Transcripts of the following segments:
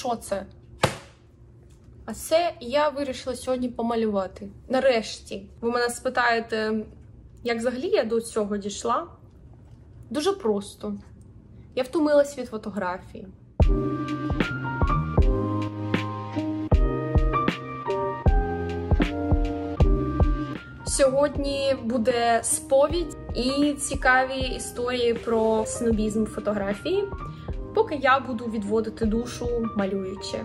Що це? А це я вирішила сьогодні помалювати. Нарешті. Ви мене спитаєте, як взагалі я до цього дійшла? Дуже просто. Я втомилась від фотографії. Сьогодні буде сповідь і цікаві історії про снобізм фотографії, поки я буду відводити душу малюючи.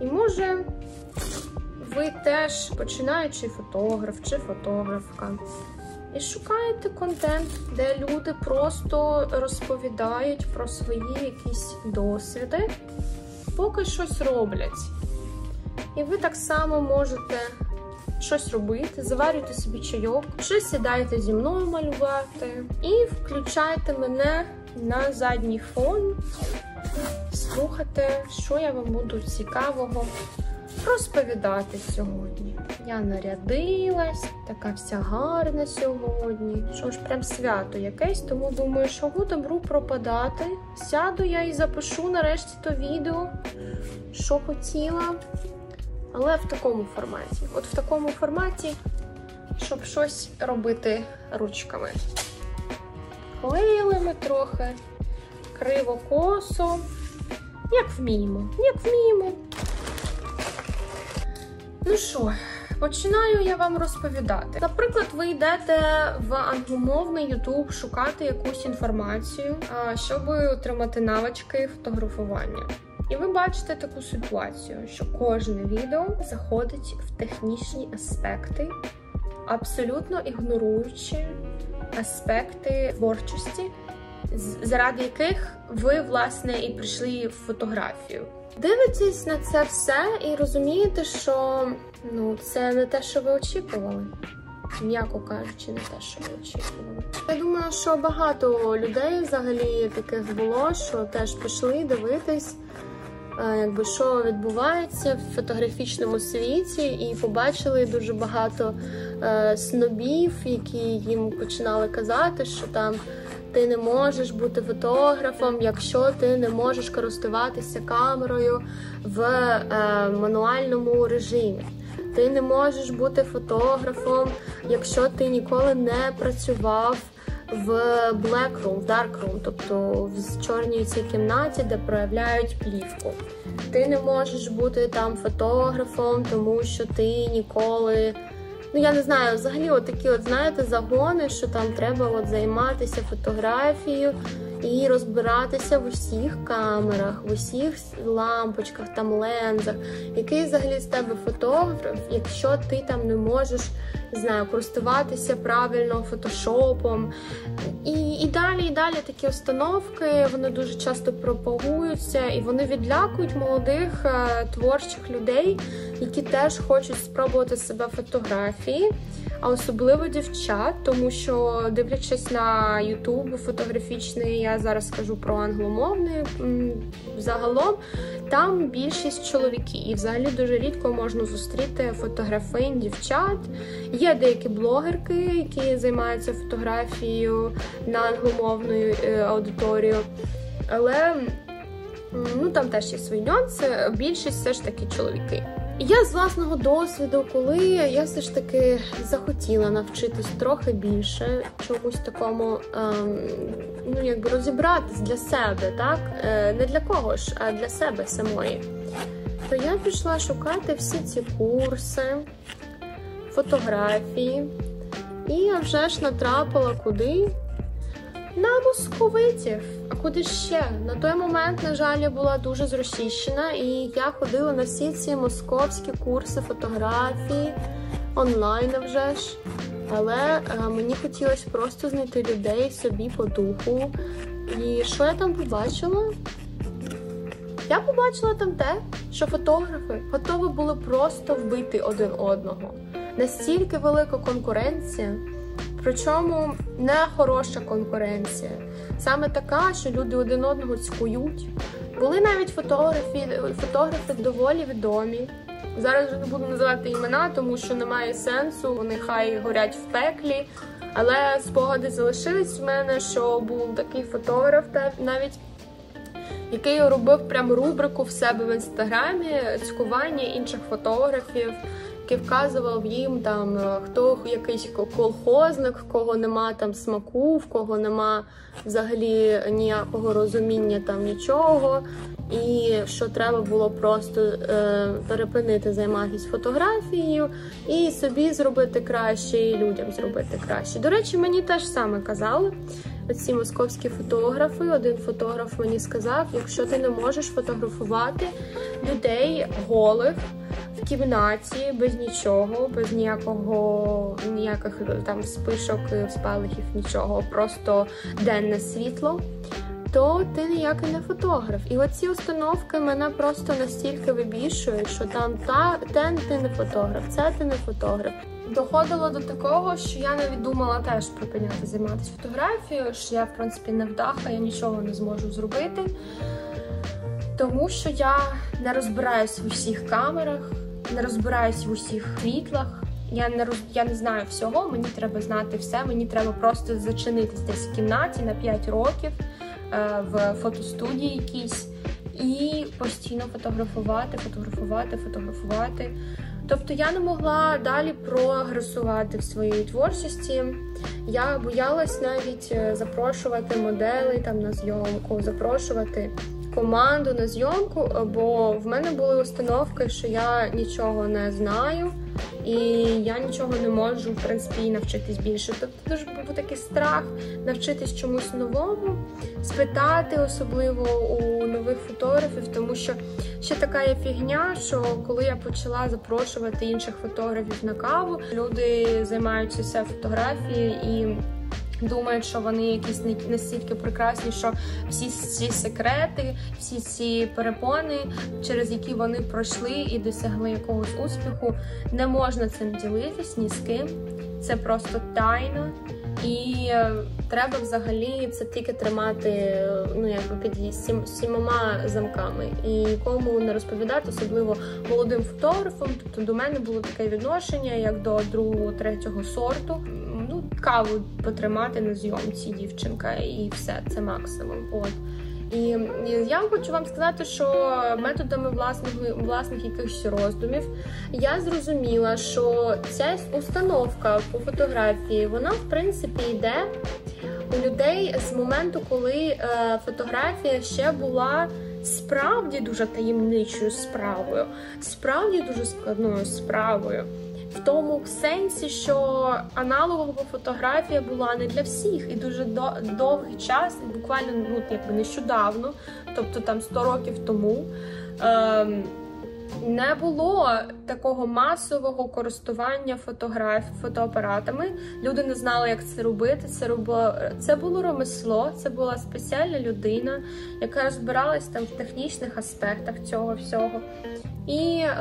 І може ви теж починаючий фотограф чи фотографка. І шукаєте контент, де люди просто розповідають про свої якісь досвіди, поки щось роблять. І ви так само можете щось робити, заварюйте собі чайок, чи сідайте зі мною малювати і включайте мене на задній фон, слухати, що я вам буду цікавого розповідати сьогодні. Я нарядилась, така вся гарна сьогодні. Що ж, прям свято якесь, тому думаю, що добру пропадати. Сяду я і запишу нарешті то відео, що хотіла. Але в такому форматі. От в такому форматі, щоб щось робити ручками. Клеїли ми трохи, криво косо. Як вміємо, як вміємо. Ну що, починаю я вам розповідати. Наприклад, ви йдете в англомовний YouTube шукати якусь інформацію, щоб отримати навички фотографування. І ви бачите таку ситуацію, що кожне відео заходить в технічні аспекти, абсолютно ігноруючи аспекти творчості, заради яких ви, власне, і прийшли в фотографію. Дивитесь на це все і розумієте, що ну, це не те, що ви очікували. М'яко кажучи, не те, що ви очікували. Я думаю, що багато людей взагалі таких було, що теж пішли дивитись якби що відбувається в фотографічному світі, і побачили дуже багато е, снобів, які їм починали казати, що там ти не можеш бути фотографом, якщо ти не можеш користуватися камерою в е, мануальному режимі. Ти не можеш бути фотографом, якщо ти ніколи не працював в Black Room, в Dark Room, тобто в чорній цій кімнаті, де проявляють плівку. Ти не можеш бути там фотографом, тому що ти ніколи. Ну, я не знаю, взагалі, от такі, от, знаєте, загони, що там треба от займатися фотографією і розбиратися в усіх камерах, в усіх лампочках, там лензах. Який взагалі з тебе фотограф, якщо ти там не можеш не знаю, користуватися правильно фотошопом. І і далі, і далі такі установки вони дуже часто пропагуються і вони відлякують молодих е, творчих людей, які теж хочуть спробувати себе фотографії а особливо дівчат, тому що дивлячись на Ютуб фотографічний, я зараз скажу про англомовний загалом, там більшість чоловіків. І взагалі дуже рідко можна зустріти фотографинь дівчат. Є деякі блогерки, які займаються фотографією на англомовну е, аудиторію. Але ну там теж є свої нюанси. Більшість все ж таки чоловіки. Я з власного досвіду, коли я все ж таки захотіла навчитись трохи більше чомусь такому, ем, ну якби розібратись для себе, так? Е, не для когось, а для себе самої, то я пішла шукати всі ці курси, фотографії, і я вже ж натрапила куди на московитів. А куди ще? На той момент, на жаль, я була дуже зросійщена, і я ходила на всі ці московські курси фотографії онлайн вже ж. Але а, е, мені хотілося просто знайти людей собі по духу. І що я там побачила? Я побачила там те, що фотографи готові були просто вбити один одного. Настільки велика конкуренція. Причому не хороша конкуренція. Саме така, що люди один одного цькують. Були навіть фотографи, фотографи доволі відомі. Зараз вже не буду називати імена, тому що немає сенсу, вони хай горять в пеклі. Але спогади залишились в мене, що був такий фотограф навіть, який робив прям рубрику в себе в інстаграмі цькування інших фотографів який вказував їм там е, хто якийсь колхозник, в кого нема там смаку, в кого нема взагалі ніякого розуміння там нічого, і що треба було просто е, перепинити займатися фотографією і собі зробити краще, і людям зробити краще. До речі, мені теж саме казали. Оці московські фотографи, один фотограф мені сказав: якщо ти не можеш фотографувати людей голих в кімнаті без нічого, без ніякого ніяких там спишок, спалахів, нічого, просто денне світло. То ти ніякий не фотограф. І оці установки мене просто настільки вибішують, що там та ten ти не фотограф, це ти не фотограф. Доходило до такого, що я навіть думала теж припиняти займатися фотографією, що я, в принципі, не вдаха, я нічого не зможу зробити, тому що я не розбираюсь в усіх камерах не розбираюсь в усіх світлах. Я не роз... я не знаю всього, мені треба знати все. Мені треба просто зачинитись десь в кімнаті на 5 років е, в фотостудії якійсь і постійно фотографувати, фотографувати, фотографувати. Тобто я не могла далі прогресувати в своїй творчості. Я боялась навіть е, запрошувати моделей там на зйомку, запрошувати команду на зйомку, бо в мене були установки, що я нічого не знаю. І я нічого не можу, в принципі, і навчитись більше. Тобто дуже був такий страх навчитись чомусь новому, спитати, особливо у нових фотографів, тому що ще така є фігня, що коли я почала запрошувати інших фотографів на каву, люди займаються фотографією і Думають, що вони якісь настільки прекрасні, що всі ці секрети, всі ці перепони, через які вони пройшли і досягли якогось успіху, не можна цим ділитись ні з ким. Це просто тайна, і е, треба взагалі це тільки тримати ну якби під сім, сімома замками і нікому не розповідати, особливо молодим фотографам. Тобто до мене було таке відношення, як до другого, третього сорту каву потримати на зйомці дівчинка, і все, це максимум. От. І я хочу вам сказати, що методами власних власних якихось роздумів я зрозуміла, що ця установка по фотографії, вона в принципі йде у людей з моменту, коли е, фотографія ще була справді дуже таємничою справою, справді дуже складною справою в тому сенсі, що аналогова фотографія була не для всіх, і дуже довгий час, і буквально ну якби нещодавно, тобто там 100 років тому. Ем, не було такого масового користування фотограф... фотоапаратами. Люди не знали, як це робити. Це робило це було ремесло, це була спеціальна людина, яка розбиралась там в технічних аспектах цього всього. І е,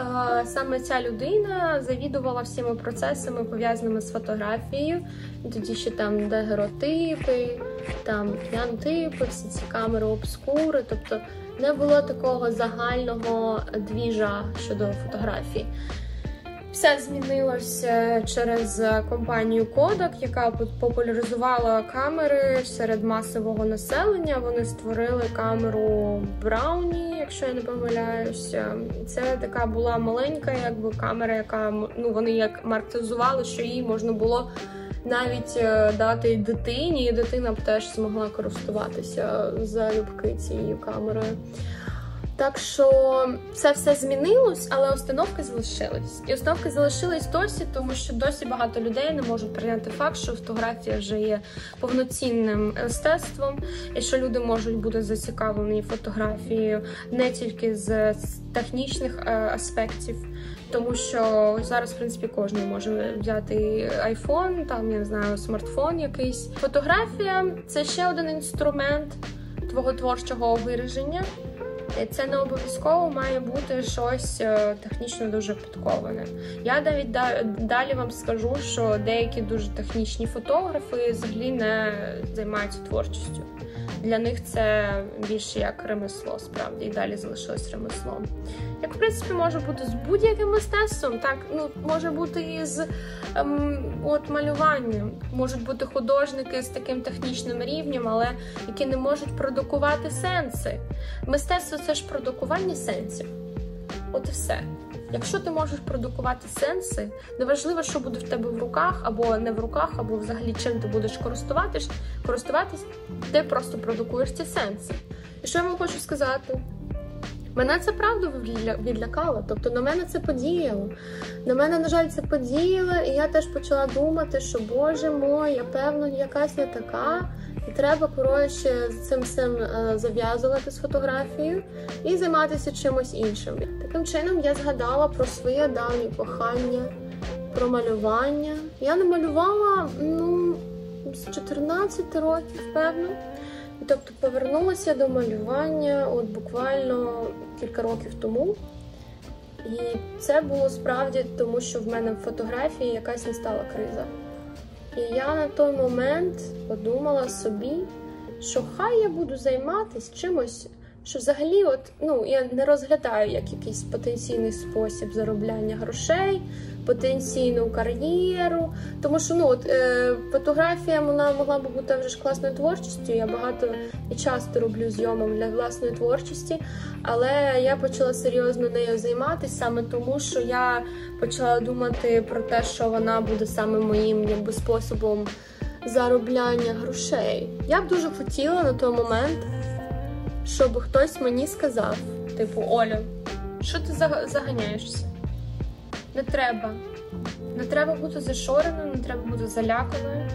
саме ця людина завідувала всіми процесами, пов'язаними з фотографією. Тоді ще там дегеротипи, там п'янтипи, всі ці камери обскури. Тобто не було такого загального двіжа щодо фотографії. Все змінилося через компанію Kodak, яка популяризувала камери серед масового населення. Вони створили камеру Brownie, якщо я не помиляюся. Це така була маленька, якби камера, яка ну вони як маркетизували, що її можна було навіть е, дати дитині, і дитина б теж змогла користуватися залюбки цією камерою. Так що це все змінилось, але установки залишились. І установки залишились досі, тому що досі багато людей не можуть прийняти факт, що фотографія вже є повноцінним мистецтвом, і що люди можуть бути зацікавлені фотографією не тільки з технічних е, аспектів. Тому що зараз, в принципі, кожен може взяти айфон, там я не знаю, смартфон якийсь. Фотографія це ще один інструмент твого творчого вираження. Це не обов'язково має бути щось е, технічно дуже підковане. Я навіть далі вам скажу, що деякі дуже технічні фотографи взагалі не займаються творчістю. Для них це більше як ремесло, справді і далі залишилось ремеслом. Як в принципі може бути з будь-яким мистецтвом, так ну може бути і з ем, от малюванням, можуть бути художники з таким технічним рівнем, але які не можуть продукувати сенси. Мистецтво це ж продукування сенсів. От і все. Якщо ти можеш продукувати сенси, неважливо, що буде в тебе в руках, або не в руках, або взагалі чим ти будеш користуватись, користуватись, ти просто продукуєш ці сенси. І що я вам хочу сказати? Мене це правда відлякало, тобто на мене це подіяло. На мене, на жаль, це подіяло, і я теж почала думати, що Боже мой, я певно, якась не така. І треба коротше з цим всім е, зав'язувати з фотографією і займатися чимось іншим. Таким чином я згадала про своє давнє кохання, про малювання. Я не малювала ну, з 14 років, певно. Тобто повернулася до малювання от буквально кілька років тому. І це було справді тому, що в мене в фотографії якась настала криза. І я на той момент подумала собі, що хай я буду займатися чимось, що взагалі, от ну я не розглядаю як якийсь потенційний спосіб заробляння грошей, потенційну кар'єру. Тому що ну от е, фотографія вона могла б бути вже ж класною творчістю. Я багато і часто роблю зйомок для власної творчості, але я почала серйозно нею займатися саме тому, що я почала думати про те, що вона буде саме моїм якби способом заробляння грошей. Я б дуже хотіла на той момент, щоб хтось мені сказав, типу, Оля, що ти заганяєшся? Не треба. Не треба бути зашореною, не треба бути заляканою.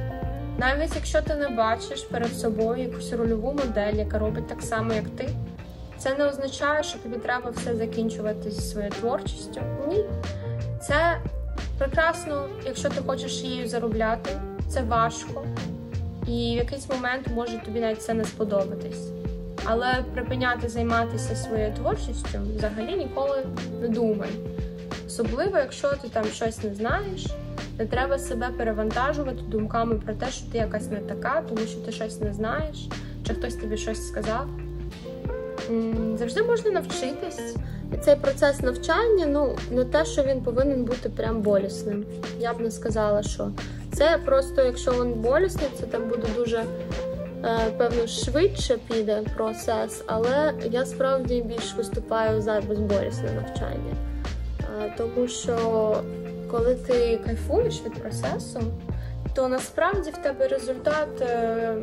Навіть якщо ти не бачиш перед собою якусь рольову модель, яка робить так само, як ти, це не означає, що тобі треба все закінчувати зі своєю творчістю. Ні. Це прекрасно, якщо ти хочеш її заробляти, це важко. І в якийсь момент може тобі навіть це не сподобатись. Але припиняти займатися своєю творчістю взагалі ніколи не думай. Особливо, якщо ти там щось не знаєш, не треба себе перевантажувати думками про те, що ти якась не така, тому що ти щось не знаєш, чи хтось тобі щось сказав. Завжди можна навчитись. І цей процес навчання, ну, не те, що він повинен бути прям болісним. Я б не сказала, що це просто, якщо він болісний, це там буде дуже, е, певно, швидше піде процес, але я справді більш виступаю за безболісне навчання. Тому що коли ти кайфуєш від процесу, то насправді в тебе результат е,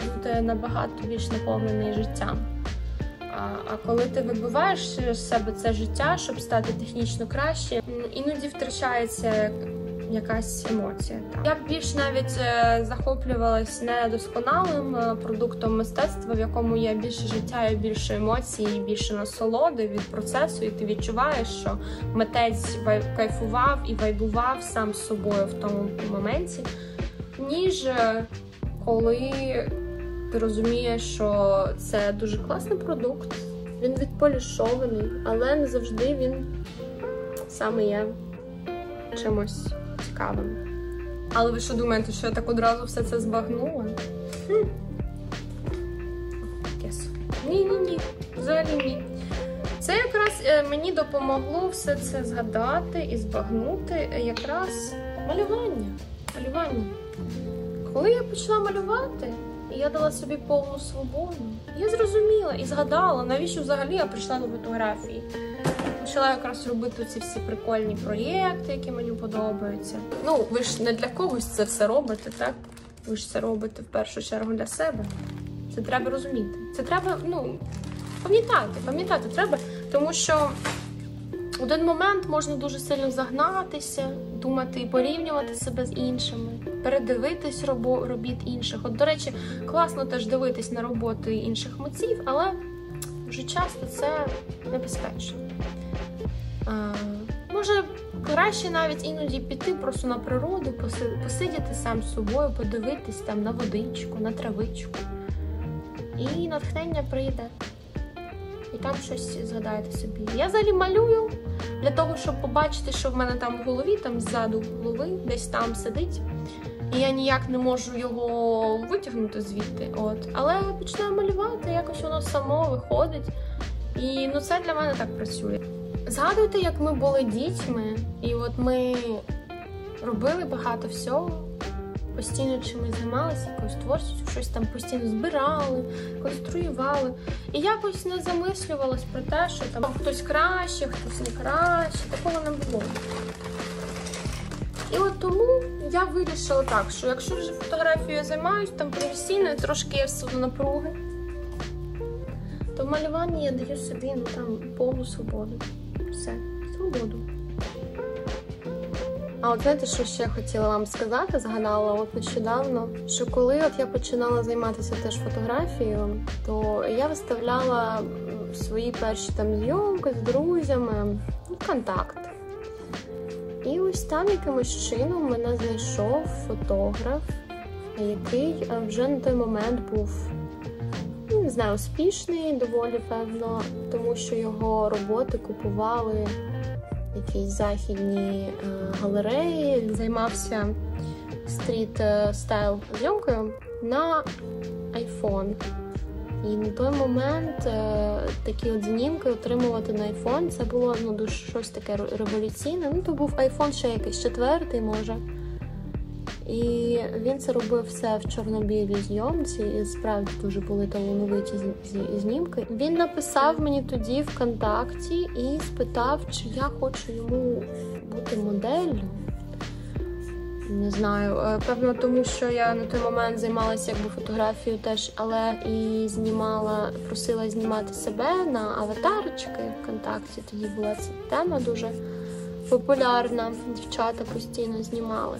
буде набагато більш наповнений життям. А коли ти вибиваєш з себе це життя, щоб стати технічно краще, іноді втрачається якась емоція. Я більш навіть е, захоплювалась недосконалим е, продуктом мистецтва, в якому є більше життя, і більше емоцій, і більше насолоди від процесу, і ти відчуваєш, що митець кайфував і вайбував сам з собою в тому моменті, ніж е, коли ти розумієш, що це дуже класний продукт, він відполішований, але не завжди він саме є чимось цікавим. Але ви що думаєте, що я так одразу все це збагнула? Ні-ні ні, взагалі ні. Це якраз е, мені допомогло все це згадати і збагнути якраз малювання. Малювання. Коли я почала малювати, і я дала собі повну свободу, я зрозуміла і згадала, навіщо взагалі я прийшла до фотографії почала якраз робити ці всі прикольні проєкти, які мені подобаються. Ну, ви ж не для когось це все робите, так? Ви ж це робите в першу чергу для себе. Це треба розуміти. Це треба, ну, пам'ятати, пам'ятати треба, тому що в один момент можна дуже сильно загнатися, думати і порівнювати себе з іншими, передивитись робіт інших. От, до речі, класно теж дивитись на роботи інших митців, але дуже часто це небезпечно. Може, краще навіть іноді піти просто на природу, посидіти сам з собою, подивитись там на водичку, на травичку. І натхнення прийде. і там щось згадаєте собі. Я взагалі малюю для того, щоб побачити, що в мене там в голові, там ззаду голови, десь там сидить. І я ніяк не можу його витягнути звідти. От. Але починаю малювати, якось воно само виходить. І ну це для мене так працює. Згадуйте, як ми були дітьми, і от ми робили багато всього, постійно чимось займалися, якоюсь творчістю, щось там постійно збирали, конструювали. І якось не замислювалось про те, що там хтось краще, хтось не краще. Такого не було. І от тому я вирішила так, що якщо вже фотографією займаюся там професійно, трошки є все напруги, то в малюванні я даю собі ну, там повну свободу. Все, свободу. А от знаєте, що ще хотіла вам сказати, згадала от нещодавно, що коли от я починала займатися теж фотографією, то я виставляла свої перші там зйомки з друзями, ну, контакт. І ось там якимось чином мене знайшов фотограф, який вже на той момент був ну, не знаю, успішний доволі певно, тому що його роботи купували якісь західні е, галереї. Займався стріт стайл зйомкою на iPhone. І на той момент е, такі от знімки отримувати на iPhone це було ну, дуже щось таке революційне. Ну, то був iPhone ще якийсь четвертий, може. І він це робив все в чорно-білій зйомці, і справді дуже були талановиті знімки. Він написав мені тоді ВКонтакті і спитав, чи я хочу йому бути моделлю. Не знаю, е, певно, тому що я на той момент займалася якби фотографією теж, але і знімала, просила знімати себе на аватарочки ВКонтакті. Тоді була ця тема дуже популярна. Дівчата постійно знімали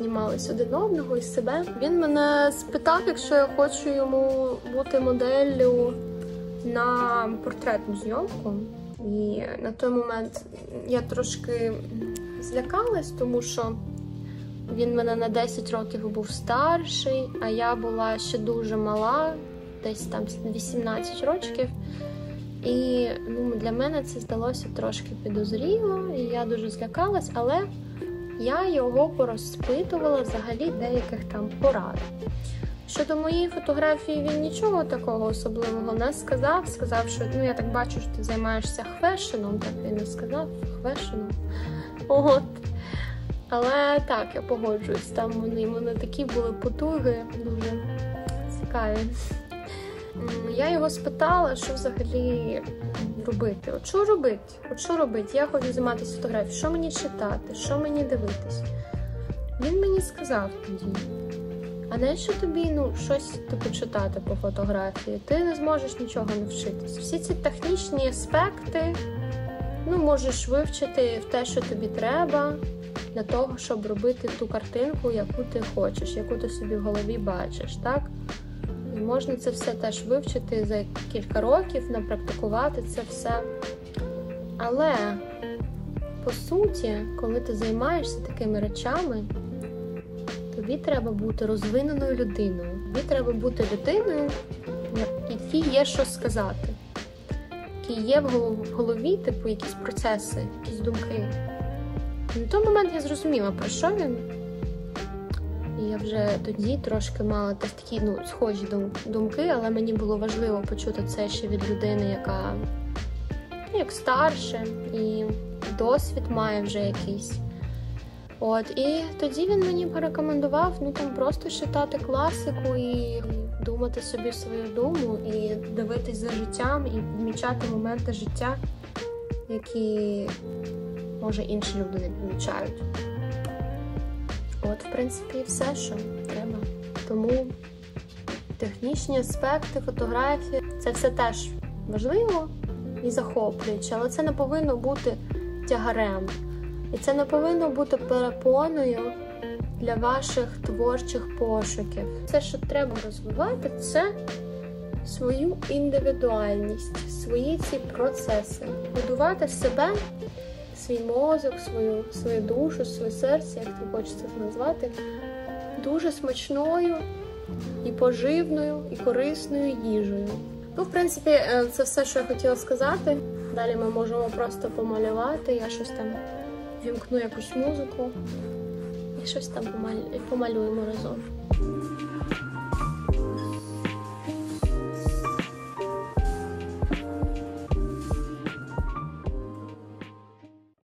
знімались один одного і себе. Він мене спитав, якщо я хочу йому бути моделлю на портретну зйомку. І на той момент я трошки злякалась, тому що він мене на 10 років був старший, а я була ще дуже мала, десь там 18 років. І ну, для мене це здалося трошки підозріло, і я дуже злякалась, але я його порозпитувала взагалі деяких там порад. Щодо моєї фотографії, він нічого такого особливого не сказав. Сказав, що ну я так бачу, що ти займаєшся хвешеном, так він не сказав хвешеном. От. Але так, я погоджуюсь, там вони, вони такі були потуги, дуже цікаві. Я його спитала, що взагалі робити. От що робити? От що робити? Я хочу займатися фотографією, що мені читати, що мені дивитись? Він мені сказав тоді. А не що тобі ну, щось типу читати по фотографії, ти не зможеш нічого навчитись. Всі ці технічні аспекти ну, можеш вивчити в те, що тобі треба, для того, щоб робити ту картинку, яку ти хочеш, яку ти собі в голові бачиш. так? І можна це все теж вивчити за кілька років, напрактикувати це все. Але, по суті, коли ти займаєшся такими речами, тобі треба бути розвиненою людиною. Тобі треба бути людиною, якій є що сказати, є в голові, типу, якісь процеси, якісь думки. На той момент я зрозуміла, про що він. І я вже тоді трошки мала такі ну, схожі думки, але мені було важливо почути це ще від людини, яка ну, як старше, і досвід має вже якийсь. От, І тоді він мені порекомендував ну там просто читати класику і думати собі свою думу, і дивитись за життям, і помічати моменти життя, які, може, інші люди не помічають. От, в принципі, все, що треба. Тому технічні аспекти, фотографії це все теж важливо і захоплююче, але це не повинно бути тягарем. І це не повинно бути перепоною для ваших творчих пошуків. Все, що треба розвивати, це свою індивідуальність, свої ці процеси, будувати себе свій мозок, свою свою душу, своє серце, як ви хочете це назвати, дуже смачною і поживною, і корисною їжею. Ну, в принципі, е, це все, що я хотіла сказати. Далі ми можемо просто помалювати. Я щось там вімкну якусь музику і щось там помалюємо разом.